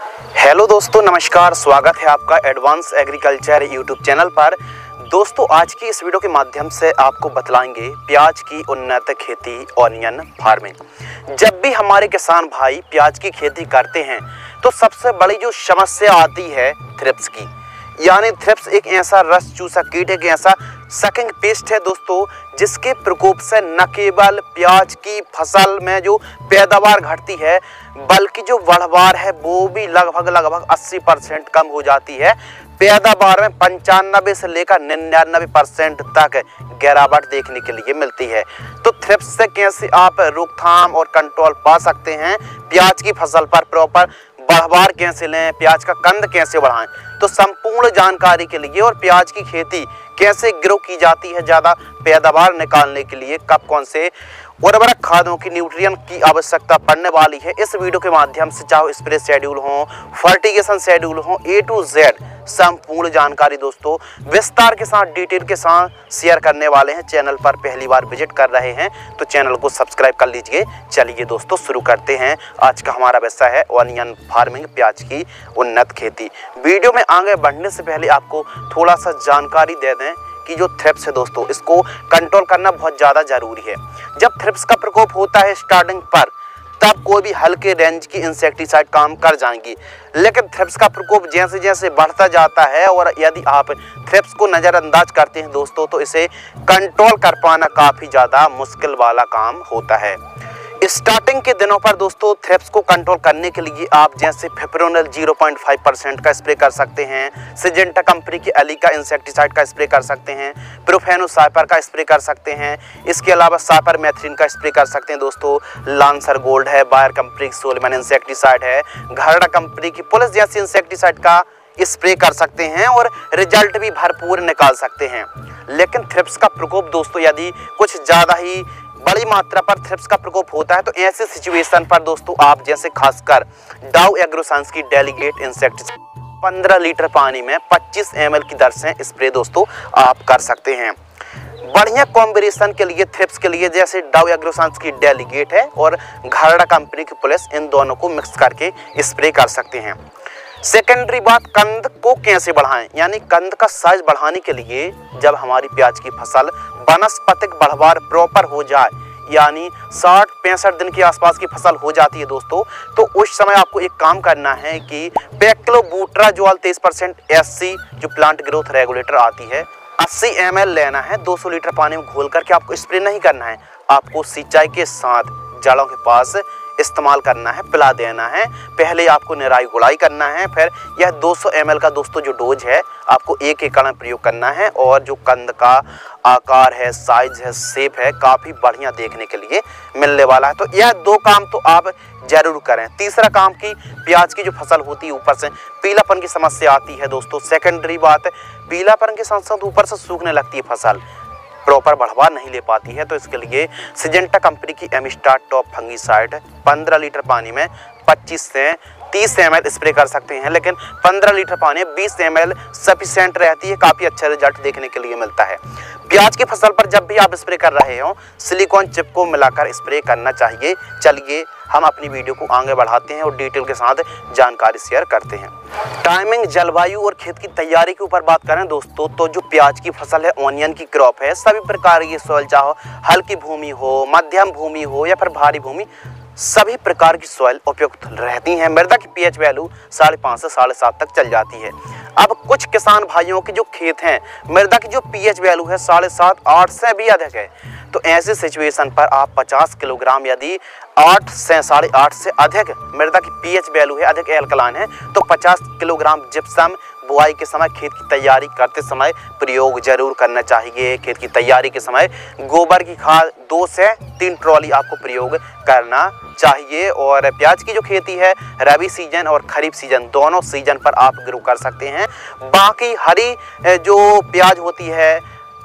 Hello दोस्तों, नमस्कार, स्वागत है आपका एडवांस एग्रीकल्चर यूट्यूब चैनल पर। दोस्तों, आज की इस वीडियो के माध्यम से आपको बतलाएँगे प्याज की उन्नत खेती ऑनियन फ़ार्मिंग जब भी हमारे किसान भाई प्याज की खेती करते हैं तो सबसे बड़ी जो समस्या आती है थ्रिप्स की। यानी थ्रिप्स एक ऐसा रस चूसा कीट एक ऐसा सकिंग पेस्ट है दोस्तों जिसके प्रकोप से न केवल प्याज की फ़सल में जो पैदावार घटती है, बल्कि जो बढ़वार है, वो भी लगभग लगभग 80 परसेंट कम हो जाती है। पैदावार में पंचानबे से लेकर निन्यानबे परसेंट तक गिरावट देखने के लिए मिलती है। तो थ्रिप्स से कैसे आप रोकथाम और कंट्रोल पा सकते हैं? प्याज की फ़सल पर प्रॉपर बढ़वार कैसे लें? प्याज का कंद कैसे बढ़ाएँ? तो संपूर्ण जानकारी के लिए और प्याज की खेती कैसे ग्रो की जाती है ज़्यादा पैदावार निकालने के लिए, कब कौन से उर्वरक खादों की न्यूट्रिएंट की आवश्यकता पड़ने वाली है, इस वीडियो के माध्यम से चाहे स्प्रे शेड्यूल हो, फर्टिगेशन शेड्यूल हो ए टू जेड संपूर्ण जानकारी दोस्तों विस्तार के साथ डिटेल के साथ शेयर करने वाले हैं। चैनल पर पहली बार विज़िट कर रहे हैं तो चैनल को सब्सक्राइब कर लीजिए। चलिए दोस्तों, शुरू करते हैं। आज का हमारा विषय है ऑनियन फ़ार्मिंग प्याज की उन्नत खेती। वीडियो में आगे बढ़ने से पहले आपको थोड़ा सा जानकारी दे दें कि जो थ्रिप्स है दोस्तों, इसको कंट्रोल करना बहुत ज़्यादा ज़रूरी है। जब थ्रिप्स का प्रकोप होता है स्टार्टिंग पर तब कोई भी हल्के रेंज की इंसेक्टिसाइड काम कर जाएँगी। लेकिन थ्रिप्स का प्रकोप जैसे जैसे बढ़ता जाता है और यदि आप थ्रिप्स को नज़रअंदाज करते हैं दोस्तों तो इसे कंट्रोल कर पाना काफ़ी ज़्यादा मुश्किल वाला काम होता है। स्टार्टिंग के दिनों पर दोस्तों थ्रेप्स को कंट्रोल करने के लिए आप जैसे फेप्रोनल 0.5 परसेंट का स्प्रे कर सकते हैं सिजेंटा कंपनी की अली का इंसेक्टिसाइड का स्प्रे कर सकते हैं प्रोफेनो साइपर का स्प्रे कर सकते हैं, इसके अलावा साइपर मैथ्रीन का स्प्रे कर सकते हैं दोस्तों लांसर गोल्ड है बायर कंपनी की सोलमैन इंसेक्टिसाइड है घरडा कंपनी की पुलिस जैसी इंसेक्टिसाइड का स्प्रे कर सकते हैं और रिज़ल्ट भी भरपूर निकाल सकते हैं। लेकिन थ्रिप्स का प्रकोप दोस्तों यदि कुछ ज़्यादा ही बड़ी मात्रा पर थ्रिप्स का प्रकोप होता है तो ऐसे सिचुएशन पर दोस्तों आप जैसे खासकर डाउ एग्रोसाइंस की डेलीगेट इंसेक्ट 15 लीटर पानी में 25 एमएल की दर से स्प्रे दोस्तों आप कर सकते हैं। बढ़िया कॉम्बिनेशन के लिए थ्रिप्स के लिए जैसे डाउ एग्रोसाइंस की डेलीगेट है और घरड़ा कंपनी की पुलिस इन दोनों को मिक्स करके स्प्रे कर सकते हैं। सेकेंडरी बात कंद को कैसे बढ़ाएँ? यानी कंद का साइज़ बढ़ाने के लिए जब हमारी प्याज की फ़सल वनस्पतिक बढ़वार प्रॉपर हो जाए, यानी साठ पैंसठ दिन के आसपास की फ़सल हो जाती है दोस्तों तो उस समय आपको एक काम करना है कि पैक्लोबूट्रा जो तेईस परसेंट एससी जो प्लांट ग्रोथ रेगुलेटर आती है 80 एम लेना है 200 लीटर पानी में घोल करके आपको स्प्रे नहीं करना है। आपको सिंचाई के साथ जड़ों के पास इस्तेमाल करना है, पिला देना है। पहले आपको निराई गुड़ाई करना है, फिर यह 200 सौ का दोस्तों जो डोज है, आपको एक एकड़ में प्रयोग करना है और जो कंद का आकार है साइज़ है शेप है, काफ़ी बढ़िया देखने के लिए मिलने वाला है। तो यह दो काम तो आप ज़रूर करें। तीसरा काम की प्याज की जो फ़सल होती है ऊपर से, पीलापन की समस्या आती है दोस्तों। सेकेंडरी बात है पीलापन के साथ साथ ऊपर से सूखने लगती है फ़सल। प्रॉपर बढ़वा नहीं ले पाती है तो इसके लिए सिजेंटा कंपनी की Amistar top fungicide 15 litre पानी में 25 से 30 एम स्प्रे कर सकते हैं, लेकिन 15 लीटर पानी 20 एम सफिशेंट रहती है, काफ़ी अच्छा रिज़ल्ट देखने के लिए मिलता है। प्याज की फ़सल पर जब भी आप स्प्रे कर रहे हो सिलिकॉन चिप को मिलाकर स्प्रे करना चाहिए। चलिए, हम अपनी वीडियो को आगे बढ़ाते हैं और डिटेल के साथ जानकारी शेयर करते हैं। टाइमिंग जलवायु और खेत की तैयारी के ऊपर बात करें दोस्तों तो जो प्याज की फ़सल है ऑनियन की क्रॉप है, सभी प्रकार की सॉइल चाहो, हल्की भूमि हो, मध्यम भूमि हो या फिर भारी भूमि, सभी प्रकार की सॉइल उपयुक्त रहती हैं। मृदा की पीएच वैल्यू साढ़े पाँच से साढ़े सात तक चल जाती है। अब कुछ किसान भाइयों के जो खेत हैं, मृदा की जो पीएच वैल्यू है साढ़े सात, आठ से भी अधिक है। तो ऐसे सिचुएशन पर आप 50 किलोग्राम यदि आठ से, साढ़े आठ से अधिक मृदा की पीएच वैल्यू है, अधिक एल्कलाइन है तो 50 किलोग्राम जिप्सम बुआई के समय खेत की तैयारी करते समय प्रयोग ज़रूर करना चाहिए। खेत की तैयारी के समय गोबर की खाद, दो से तीन ट्रॉली आपको प्रयोग करना चाहिए और प्याज की जो खेती है, रबी सीज़न और खरीफ सीज़न, दोनों सीज़न पर आप ग्रो कर सकते हैं। बाकी हरी जो प्याज होती है,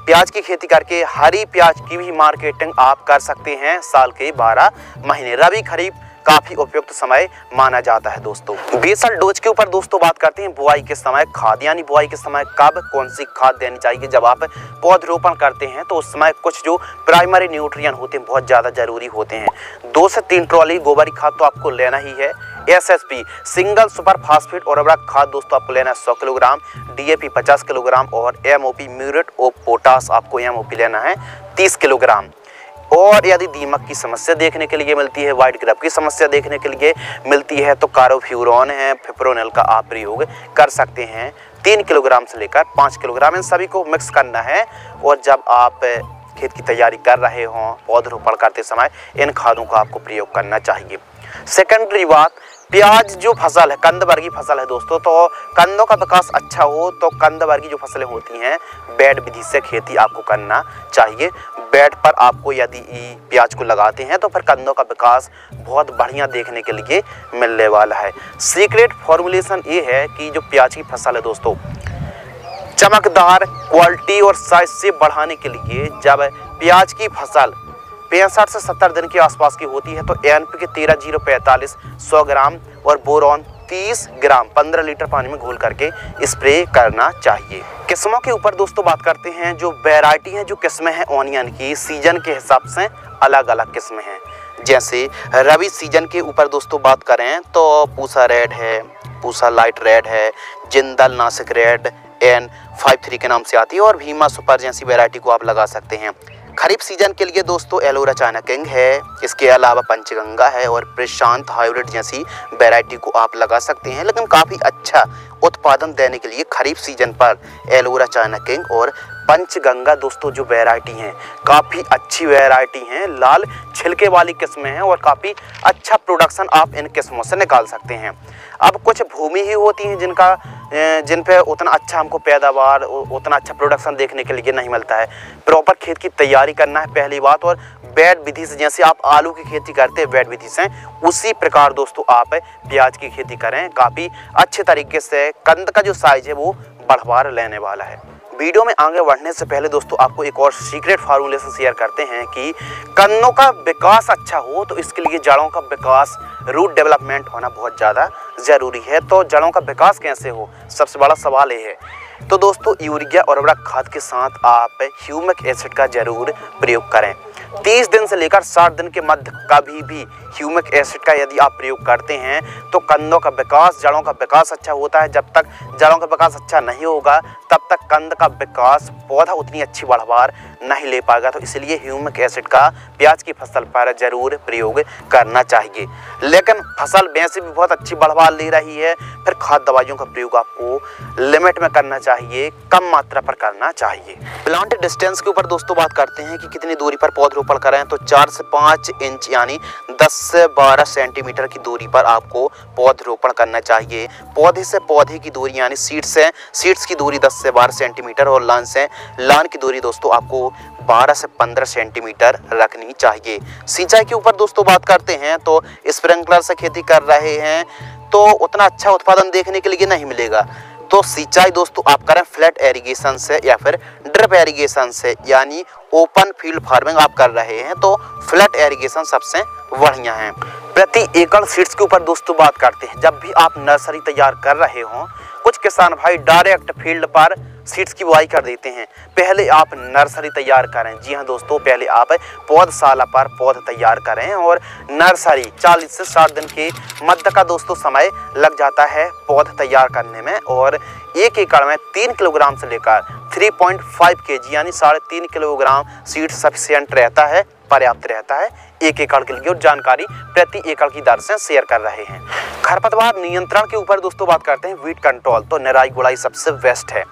प्याज की खेती करके हरी प्याज की भी मार्केटिंग आप कर सकते हैं साल के 12 महीने। रबी, खरीफ काफ़ी उपयुक्त समय माना जाता है दोस्तों। बेसल डोज के ऊपर दोस्तों बात करते हैं, बुआई के समय खाद, यानी बुआई के समय कब कौन सी खाद देनी चाहिए? जब आप पौधरोपण करते हैं तो उस समय कुछ जो प्राइमरी न्यूट्रियन होते हैं, बहुत ज़्यादा ज़रूरी होते हैं। दो से तीन ट्रॉली गोबरी खाद तो आपको लेना ही है। एसएसपी सिंगल सुपर फास्फेट और उर्वरक खाद दोस्तों आपको लेना है सौ किलोग्राम। डीएपी पचास किलोग्राम और एमओपी म्यूरेट ऑफ़ पोटास आपको एमओपी लेना है तीस किलोग्राम। और यदि दीमक की समस्या देखने के लिए मिलती है वाइट ग्रब की समस्या देखने के लिए मिलती है तो कारोफ्यूरॉन है फिप्रोनल का आप प्रयोग कर सकते हैं। तीन किलोग्राम से लेकर पाँच किलोग्राम इन सभी को मिक्स करना है और जब आप खेत की तैयारी कर रहे हों, पौधरोपण करते समय इन खादों का आपको प्रयोग करना चाहिए। सेकेंडरी बात, प्याज जो फ़सल है, कंद वर्गी फ़सल है दोस्तों तो कंदों का विकास अच्छा हो तो कंद वर्गी जो फ़सलें होती हैं, बेड विधि से खेती आपको करना चाहिए। बेड पर आपको यदि प्याज को लगाते हैं तो फिर कंधों का विकास बहुत बढ़िया देखने के लिए मिलने वाला है। सीक्रेट फॉर्मुलेशन ये है कि जो प्याज की फ़सल है दोस्तों, चमकदार क्वालिटी और साइज़ से बढ़ाने के लिए जब प्याज की फ़सल पैंसठ से सत्तर दिन के आसपास की होती है तो एन पी के तेरह ज़ीरो पैंतालीस, सौ ग्राम और बोरॉन 30 ग्राम 15 लीटर पानी में घोल करके स्प्रे करना चाहिए। किस्मों के ऊपर दोस्तों बात करते हैं, जो वेराइटी है, जो किस्में हैं ऑनियन की सीज़न के हिसाब से अलग अलग किस्में हैं। जैसे रवि सीज़न के ऊपर दोस्तों बात करें तो पूसा रेड है, पूसा लाइट रेड है, Jindal Nashik red N five three के नाम से आती है, और भीमा सुपर जैसी वेराइटी को आप लगा सकते हैं। खरीफ सीज़न के लिए दोस्तों एलोरा चाइना किंग है। इसके अलावा पंचगंगा है और प्रशांत हाइब्रिड जैसी वेराइटी को आप लगा सकते हैं, लेकिन काफ़ी अच्छा उत्पादन देने के लिए खरीफ सीज़न पर। एलोरा चाइना किंग और पंचगंगा दोस्तों जो वैरायटी हैं, काफ़ी अच्छी वैरायटी हैं, लाल छिलके वाली किस्में हैं और काफ़ी अच्छा प्रोडक्शन आप इन किस्मों से निकाल सकते हैं। अब कुछ भूमि ही होती हैं जिनका जिन पे उतना अच्छा हमको पैदावार उतना अच्छा प्रोडक्शन देखने के लिए नहीं मिलता है। प्रॉपर खेत की तैयारी करना है पहली बात और बेड विधि से, जैसे आप आलू की खेती करते हैं, बेड विधि से, उसी प्रकार दोस्तों आप प्याज की खेती करें। काफ़ी अच्छे तरीके से कंद का जो साइज़ है, वो बढ़वार लेने वाला है। वीडियो में आगे बढ़ने से पहले दोस्तों आपको एक और सीक्रेट फार्मूलेशन शेयर करते हैं कि कन्नों का विकास अच्छा हो तो इसके लिए जड़ों का विकास रूट डेवलपमेंट होना बहुत ज़्यादा ज़रूरी है। तो जड़ों का विकास कैसे हो? सबसे बड़ा सवाल ये है। तो दोस्तों, यूरिया और उर्वरक खाद के साथ आप ह्यूमिक एसिड का ज़रूर प्रयोग करें। तीस दिन से लेकर साठ दिन के मध्य कभी भी ह्यूमिक एसिड का यदि आप प्रयोग करते हैं तो कंदों का विकास, जड़ों का विकास अच्छा होता है। जब तक जड़ों का विकास अच्छा नहीं होगा, तब तक कंद का विकास पौधा उतनी अच्छी बढ़वार नहीं ले पाएगा। तो इसलिए ह्यूमिक एसिड का प्याज की फ़सल पर ज़रूर प्रयोग करना चाहिए। लेकिन फ़सल वैसे भी बहुत अच्छी बढ़वार ले रही है। फिर खाद दवाइयों का प्रयोग आपको लिमिट में करना चाहिए, कम मात्रा पर करना चाहिए। प्लांट डिस्टेंस के ऊपर दोस्तों बात करते हैं कि कितनी दूरी पर पौधरोपण करें तो चार से पाँच इंच यानी दस से बारह सेंटीमीटर की दूरी पर आपको पौधरोपण करना चाहिए। पौधे से पौधे की दूरी यानी सीड्स से सीड्स की दूरी दस से बारह सेंटीमीटर और लान से, लान की दूरी दोस्तों आपको 12 से 15 सेंटीमीटर रखनी चाहिए। सिंचाई के ऊपर दोस्तों बात करते हैं तो स्प्रिंकलर से खेती कर रहे हैं तो उतना अच्छा उत्पादन देखने के लिए नहीं मिलेगा। तो सिंचाई दोस्तों आप करें फ्लैट एरीगेशन से या फिर ड्रिप एरीगेशन से, यानी ओपन फ़ील्ड फ़ार्मिंग आप कर रहे हैं तो फ्लैट एरीगेशन सबसे बढ़िया है। प्रति एकड़ सीड्स के ऊपर दोस्तों बात करते हैं। जब भी आप नर्सरी तैयार कर रहे हो, कुछ किसान भाई डायरेक्ट फ़ील्ड पर सीड्स की बुआई कर देते हैं। पहले आप नर्सरी तैयार करें। जी हाँ दोस्तों, पहले आप पौधशाला पर पौध तैयार करें और नर्सरी 40 से 60 दिन के मध्य का दोस्तों समय लग जाता है पौध तैयार करने में और एक एकड़ में तीन किलोग्राम से लेकर 3.5 केजी यानी साढ़े तीन किलोग्राम सीड सफिशियंट रहता है, पर्याप्त रहता है। एक एकड़ के लिए और जानकारी प्रति एकड़ की दर से शेयर कर रहे हैं। खरपतवार नियंत्रण के ऊपर दोस्तों बात करते हैं। वीट कंट्रोल तो निराई गुड़ाई सबसे बेस्ट है।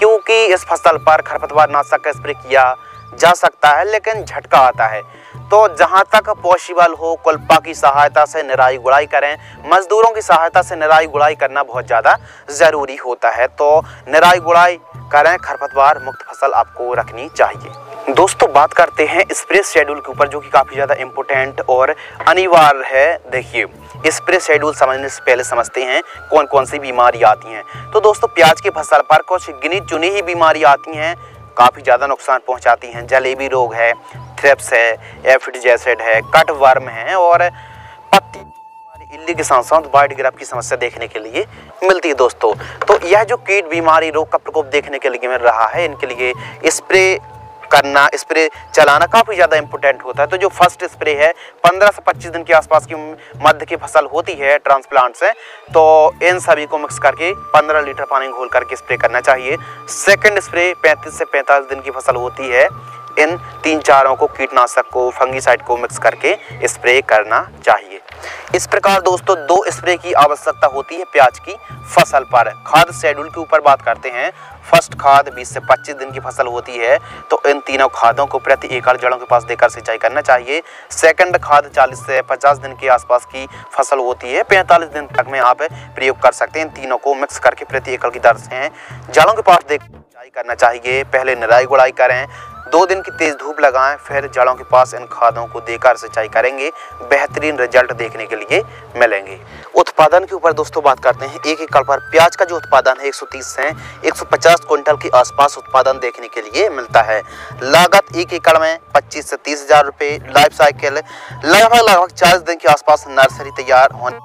क्योंकि इस फ़सल पर खरपतवार नाशक का स्प्रे किया जा सकता है, लेकिन झटका आता है। तो जहाँ तक पॉसिबल हो, कुल्पा की सहायता से निराई गुड़ाई करें। मजदूरों की सहायता से निराई गुड़ाई करना बहुत ज़्यादा ज़रूरी होता है। तो निराई गुड़ाई करें, खरपतवार मुक्त फ़सल आपको रखनी चाहिए। दोस्तों, बात करते हैं स्प्रे शेड्यूल के ऊपर, जो कि काफ़ी ज़्यादा इम्पोर्टेंट और अनिवार्य है। देखिए स्प्रे शेड्यूल समझने से पहले समझते हैं कौन कौन सी बीमारी आती हैं। तो दोस्तों, प्याज की फ़सल पर कुछ गिनी चुनी ही बीमारी आती हैं। काफ़ी ज़्यादा नुकसान पहुंचाती हैं। जलेबी रोग है थ्रेप्स है एफिड जैसेड है कट वर्म है और पत्ती इल्ली के साथ साथ वाइट ग्राफ की समस्या देखने के लिए मिलती है दोस्तों। तो यह जो कीट बीमारी रोग का प्रकोप देखने के लिए मिल रहा है, इनके लिए स्प्रे करना स्प्रे चलाना काफ़ी ज़्यादा इंपॉर्टेंट होता है। तो जो फ़र्स्ट स्प्रे है 15 से 25 दिन के आसपास की मध्य की फ़सल होती है ट्रांसप्लांट से तो इन सभी को मिक्स करके 15 लीटर पानी घोल करके स्प्रे करना चाहिए। सेकंड स्प्रे 35 से 45 दिन की फ़सल होती है, इन तीन चारों को कीटनाशक को फंगीसाइड को मिक्स करके स्प्रे करना चाहिए। इस प्रकार दोस्तों, दो स्प्रे की आवश्यकता होती है प्याज की फ़सल पर। खाद शेड्यूल के ऊपर बात करते हैं। फ़र्स्ट खाद 20 से 25 दिन की फ़सल होती है तो इन तीनों खादों को प्रति एकड़ जड़ों के पास देकर सिंचाई करना चाहिए। सेकंड खाद 40 से 50 दिन के आसपास की फ़सल होती है 45 दिन तक में आप प्रयोग कर सकते हैं। इन तीनों को मिक्स करके प्रति एकड़ की दर से जड़ों के पास देकर सिंचाई करना चाहिए। पहले निराई गुड़ाई करें दो दिन की तेज धूप लगाएँ, फिर जड़ों के पास इन खादों को देकर सिंचाई करेंगे। बेहतरीन रिज़ल्ट देखने के लिए मिलेंगे। उत्पादन के ऊपर दोस्तों बात करते हैं। एक एकड़ पर प्याज का जो उत्पादन है 130 से 150 क्विंटल के आसपास उत्पादन देखने के लिए मिलता है। लागत एक एकड़ में 25 से तीस हज़ार रुपये। लाइफ साइकिल लगभग लगभग चालीस दिन के आसपास नर्सरी तैयार होने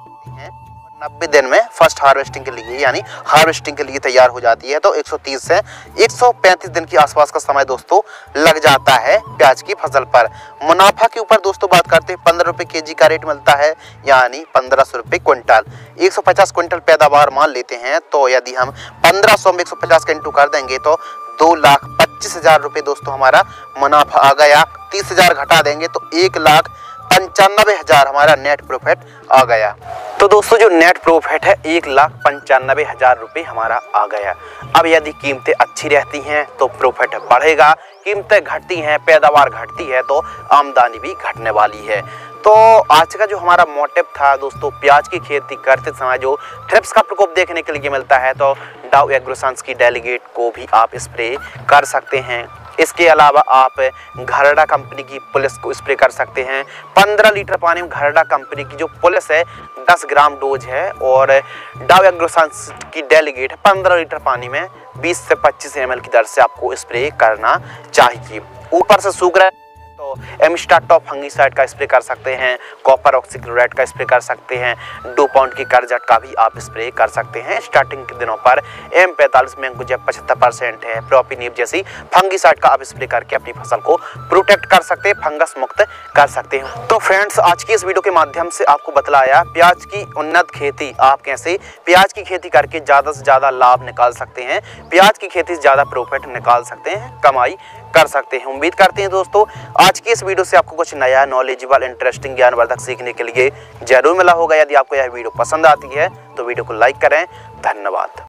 नब्बे दिन में फ़र्स्ट हार्वेस्टिंग के लिए, यानी हार्वेस्टिंग के लिए तैयार हो जाती है। तो 130 से 135 दिन के आसपास का समय दोस्तों लग जाता है प्याज की फ़सल पर। मुनाफा के ऊपर दोस्तों बात करते हैं, पंद्रह रुपए के का रेट मिलता है, यानी पंद्रह सौ रुपये क्विंटल। 150 क्विंटल पैदावार मान लेते हैं तो यदि हम पंद्रह सौ में एक सौ पचास का इंटू कर देंगे तो दो लाख पच्चीस हज़ार रुपये दोस्तों हमारा मुनाफा आ गया। तीस हज़ार घटा देंगे तो एक लाख पंचानबे हज़ार हमारा नेट प्रॉफिट आ गया। तो दोस्तों, जो नेट प्रॉफिट है एक लाख पंचानबे हज़ार रुपये हमारा आ गया। अब यदि कीमतें अच्छी रहती हैं तो प्रॉफिट बढ़ेगा। कीमतें घटती हैं, पैदावार घटती है तो आमदनी भी घटने वाली है। तो आज का जो हमारा मोटिव था, दोस्तों, प्याज की खेती करते समय जो ट्रिप्स का प्रकोप देखने के लिए मिलता है तो डाउ एग्रोसांस की डेलीगेट को भी आप स्प्रे कर सकते हैं। इसके अलावा आप घरडा कंपनी की पुलिस को स्प्रे कर सकते हैं। 15 लीटर पानी में घरडा कंपनी की जो पुलिस है 10 ग्राम डोज है और डाव डावेग्रोसांस की डेलीगेट है 15 लीटर पानी में 20 से 25 एम की दर से आपको स्प्रे करना चाहिए। ऊपर से सूख रहा है एमस्टाटॉप फंगीसाइड का स्प्रे कर सकते हैं कॉपर ऑक्सीक्लोराइड का स्प्रे कर सकते हैं दो पाउंड की करजट का भी आप स्प्रे कर सकते हैं। स्टार्टिंग के दिनों पर एम पैंतालीस में जब पचहत्तर परसेंट है। प्रोपिनिप जैसी फंगीसाइड का आप स्प्रे करके अपनी फ़सल को प्रोटेक्ट कर सकते हैं फंगस मुक्त कर सकते हैं। तो फ्रेंड्स आज की इस वीडियो के माध्यम से आपको बतलाया, प्याज की उन्नत खेती, आप कैसे प्याज की खेती करके ज़्यादा से ज़्यादा लाभ निकाल सकते हैं, प्याज की खेती से ज़्यादा प्रॉफिट निकाल सकते हैं, कमाई कर सकते हैं। उम्मीद करते हैं दोस्तों, आज की इस वीडियो से आपको कुछ नया नॉलेजेबल इंटरेस्टिंग ज्ञानवर्धक सीखने के लिए ज़रूर मिला होगा। यदि आपको यह वीडियो पसंद आती है तो वीडियो को लाइक करें। धन्यवाद।